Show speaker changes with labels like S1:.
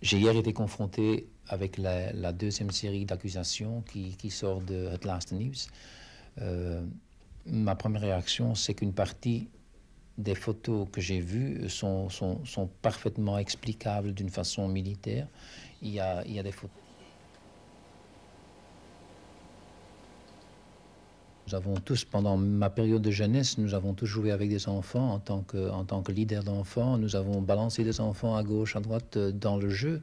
S1: J'ai hier été confronté avec la, deuxième série d'accusations qui, sort de Het Last News. Euh, ma première réaction, c'est qu'une partie des photos que j'ai vues sont, parfaitement explicables d'une façon militaire. Il y a, il y Nous avons tous, pendant ma période de jeunesse, nous avons tous joué avec des enfants en tant que, en tant que leader d'enfants. Nous avons balancé des enfants à gauche, à droite euh, dans le jeu.